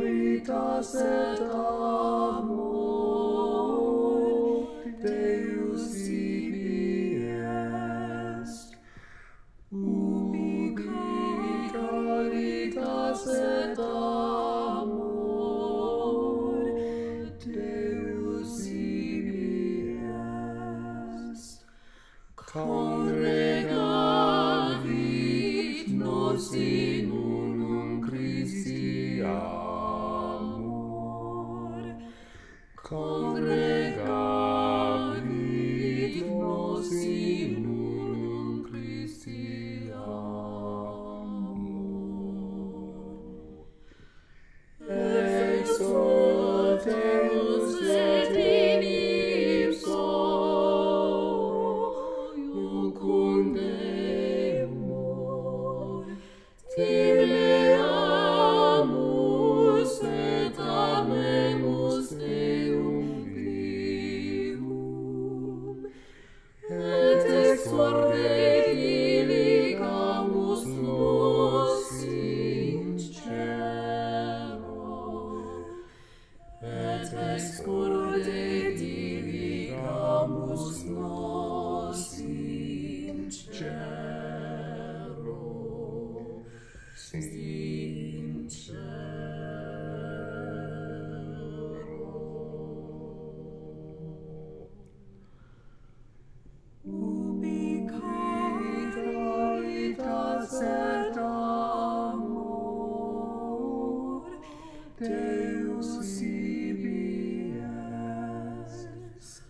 Caritas et amor est. Ubi est. congregavi nos in unum Christi amor. Ex otemus et in ipso iucundemur, tibi et exorde Filii camus nos in celo, et excorde Filii camus nos in celo. placet amor, Deus ibi est.